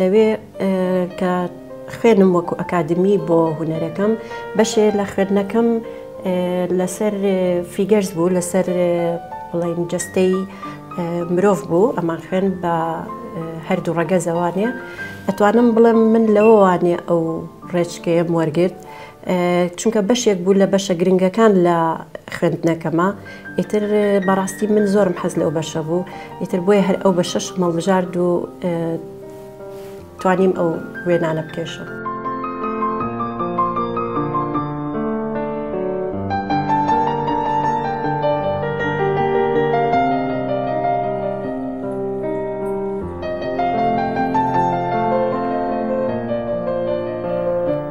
لەوێ کە خوێنم وەکو ئەکادمی بۆ هونەرەکەم بەشێ لە خوێندنەکەم لەسەر فیگەرز بوو لەسەر بڵین جستەی مرۆڤ بوو ئەمان خوێن بە هەردوو ڕەگە زەوانێ ئەتوانم بڵێم من لەوەوانێ ئەو ڕێچکەیەم وەرگرت چونکە بەشێک بوو لە بەشە گرنگەکان لە خوێندنەکەما ئیتر بەڕاستی من زۆرم حەز لەو بەشە بوو ئیتر بۆیە هەر ئەو بە شەش مەڵبژارد و توانیم ئەو وێنانە بکێشم.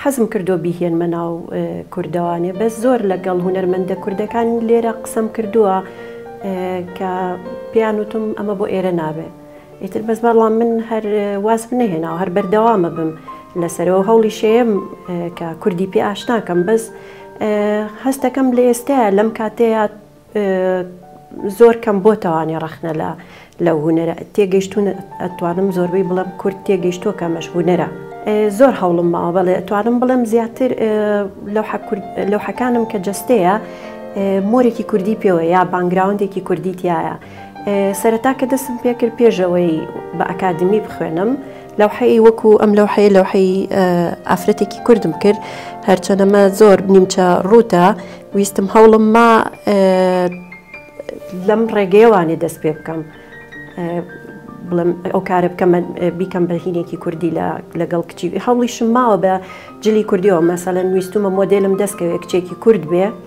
حەزم کردوە بیهێنمە ناو کوردەوانێ بەس زۆر لەگەڵ هونەرمەندە کوردەکان لێرە قسەم کردوە کە پێیان وتم ئەمە بۆ ئێرە نابێ ئیتر بەس بەڵام من هەر وازم نەهێناوە هەر بەردەوامە بم لەسەرەوە هەوڵی شەیەم کە کوردی پێ ئاشناکەم بەس هەستەکەم لە ئێستایا لەم کاتەیە زۆر کەم بۆ تەوانی ڕەخنە لە لەو هونەرە تێگەیشتون ئەتوانم زۆربەی بڵێم کورد تێگەیشتوە کەمەش هونەرە زۆر هەوڵم ماوە بەڵێ ئەتوانم بڵێم زیاتر لەو حەکانم کە جەستەیە مۆرێکی کوردی پێوە یا بانگراوندێکی کوردی تایە سەرەتا کە دەسم پێکرد پێشەوەی بە ئەکادمی بخوێنم لەوحەی وەکو ئەم لەوحەیە لەوحەی ئافرەتێکی کوردم کرد هەرچەنەمە زۆر نیمچە ڕووتە ویستم هەوڵم ما لەم ڕێگەیەوانێ دەست پێ بکەم بڵم ئەو کارە بکەم بیکەم بەهینێکی کوردی لە لەگەڵ کچی هەوڵیشم ماوە بە جلی کوردیەوە مەسەلەن ویستومە مۆدلم دەستکەوێ کچێکی کورد بێ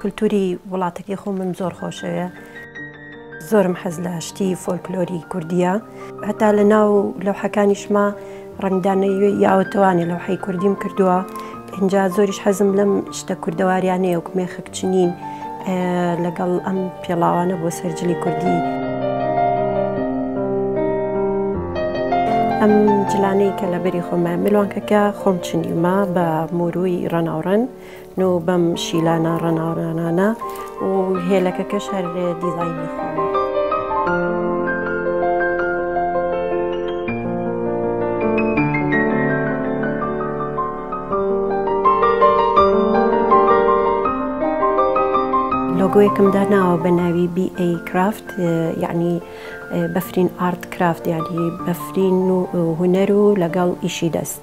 کلتوری وڵاتەکەی خۆمم زۆر خۆشەوێ. زۆرم حەز لە شتی فۆلکلۆری کوردیە هەتا لە ناو لەوحەکانیشما ڕەنگدانەوی یاوەتەوانی لەوحی کوردیم کردووە اینجا زۆریش حەزم لەم شتە کوردەواریانەیە و مێخک چنین لەگەڵ ئەم پێڵاوانە بۆ سەرجلی کوردی. ئەم جلانەی کە لەبری خۆمە ملوانکەکە خۆم چنیمە بە موروی ڕەناوڕەن نۆ بەم شیلانە ڕەناورانانە و هێلەکەکەش هەر دیزاینی خۆمە. لۆگۆیەکم داناوە بە ناوی BA کرافت یعنی بەفرین ئارد کرافت یادی بەفرین و هوەر و لەگەڵ ئیشی دەست.